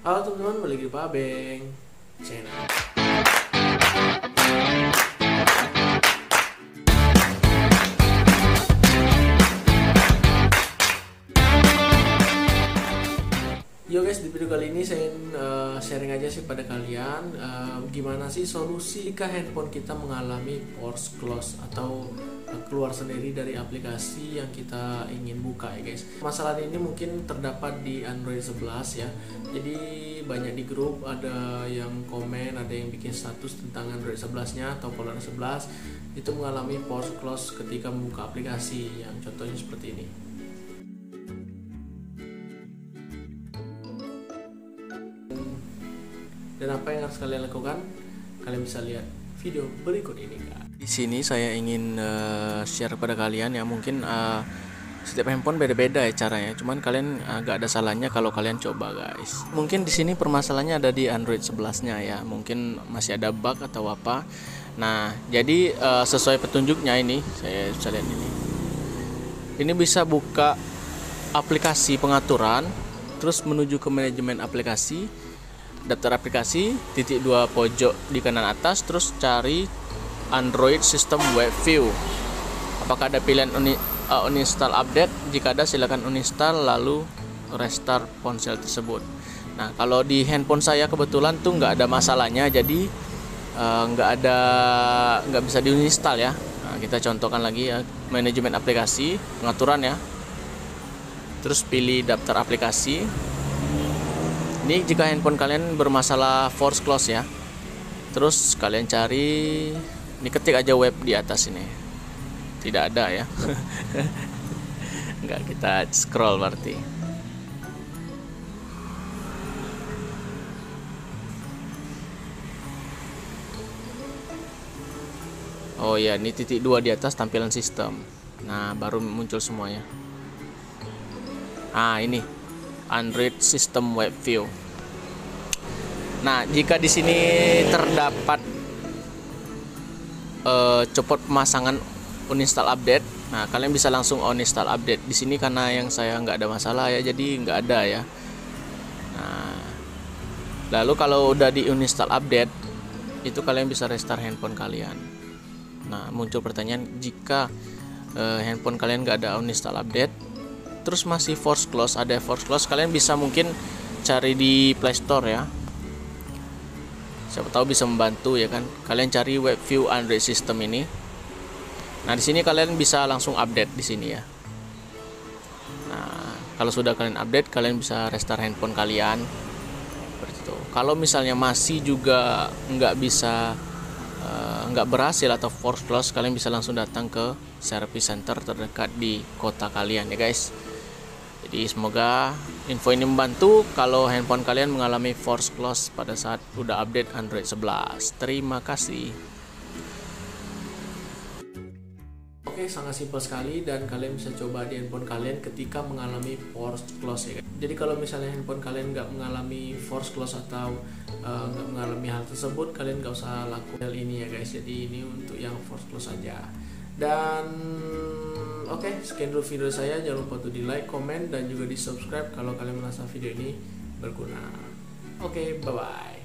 Halo teman-teman, balik di Pak Beng Channel. Yo guys, di video kali ini saya ingin uh, sharing aja sih pada kalian uh, gimana sih solusi jika handphone kita mengalami force close atau keluar sendiri dari aplikasi yang kita ingin buka ya guys. Masalah ini mungkin terdapat di Android 11 ya. Jadi banyak di grup ada yang komen, ada yang bikin status tentang Android 11-nya atau Polar 11 itu mengalami force close ketika membuka aplikasi yang contohnya seperti ini. Dan apa yang harus kalian lakukan? Kalian bisa lihat video berikut ini, Kak. Di sini saya ingin uh, share pada kalian ya mungkin uh, setiap handphone beda-beda ya caranya. Cuman kalian agak uh, ada salahnya kalau kalian coba, guys. Mungkin di sini permasalahannya ada di Android 11-nya ya. Mungkin masih ada bug atau apa. Nah, jadi uh, sesuai petunjuknya ini, saya bisa lihat ini. Ini bisa buka aplikasi pengaturan, terus menuju ke manajemen aplikasi daftar aplikasi titik dua pojok di kanan atas terus cari Android System Web View. Apakah ada pilihan uni, uh, uninstall update? Jika ada silakan uninstall lalu restart ponsel tersebut. Nah kalau di handphone saya kebetulan tuh nggak ada masalahnya jadi uh, nggak ada nggak bisa diuninstall ya. Nah, kita contohkan lagi ya manajemen aplikasi pengaturan ya. Terus pilih daftar aplikasi. Ini jika handphone kalian bermasalah force close ya. Terus kalian cari ini ketik aja web di atas ini tidak ada ya Enggak kita scroll berarti Oh ya, ini titik dua di atas tampilan sistem. Nah, baru muncul semuanya. Ah, ini Android System Web View. Nah, jika di sini terdapat uh, copot pemasangan uninstall update, nah kalian bisa langsung uninstall update. Di sini karena yang saya nggak ada masalah ya, jadi nggak ada ya. Nah, lalu kalau udah di uninstall update, itu kalian bisa restart handphone kalian. Nah, muncul pertanyaan jika uh, handphone kalian nggak ada uninstall update, terus masih force close ada force close kalian bisa mungkin cari di Play Store ya siapa tahu bisa membantu ya kan? Kalian cari web view Android system ini. Nah di sini kalian bisa langsung update di sini ya. Nah kalau sudah kalian update kalian bisa restart handphone kalian. Seperti itu. Kalau misalnya masih juga nggak bisa uh, nggak berhasil atau force close kalian bisa langsung datang ke service center terdekat di kota kalian ya guys jadi semoga info ini membantu kalau handphone kalian mengalami force close pada saat udah update Android 11. Terima kasih. Oke, sangat simpel sekali dan kalian bisa coba di handphone kalian ketika mengalami force close ya. Jadi kalau misalnya handphone kalian nggak mengalami force close atau eh, nggak uh, mengalami hal tersebut, kalian nggak usah lakukan hal ini ya guys. Jadi ini untuk yang force close saja. Dan oke okay, sekian dulu video saya. Jangan lupa untuk di like comment dan juga di subscribe kalau kalian merasa video ini berguna. Oke okay, bye bye